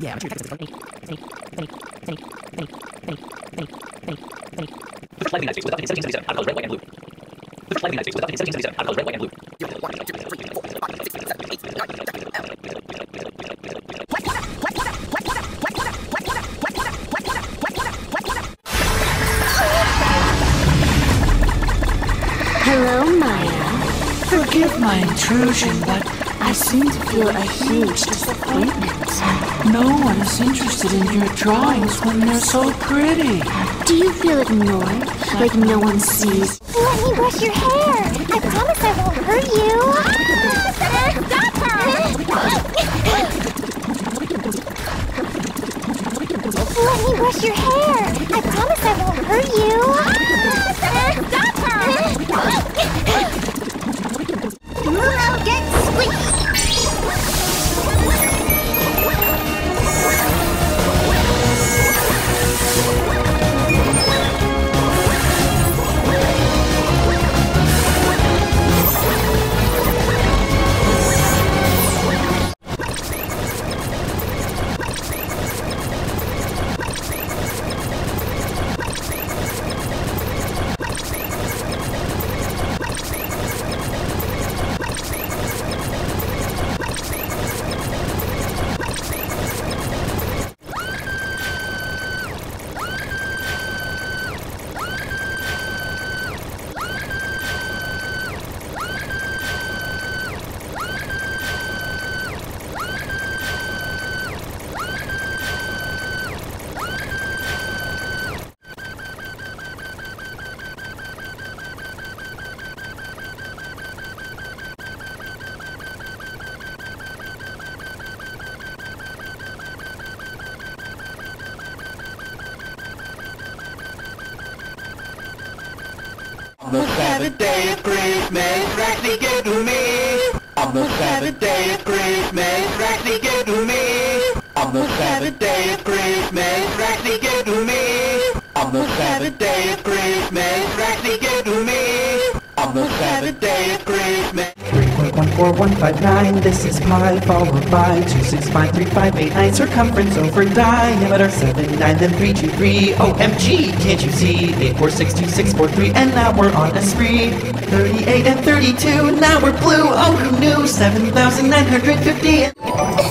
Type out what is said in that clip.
Yeah, The flag of the United States was adopted in 1777 on colors red, white, and blue. The flag of the United States was adopted in 1777 on colors red, white, and blue. Hello, Maya. Forgive my intrusion, but I seem to feel a huge disappointment. no one is interested in your drawings when they're so pretty. Do you feel ignored? Like no one sees? Let me brush your hair. I promise I won't hurt you. Stop her! Let me brush your hair. I promise I won't hurt you. Stop On the seventh day of Christmas, Rexy gave to me. On the seventh day of Christmas, Rexy gave to me. On the seventh day of Christmas, Rexy gave to me. On the seventh day of Christmas, Rexy gave to me. On the seventh day of Christmas. 3.14159, this is pi, followed by 2653589, circumference over diameter 79, then 323, OMG, can't you see? 8462643, and now we're on a spree. 38 and 32, now we're blue, oh who knew? 7,950,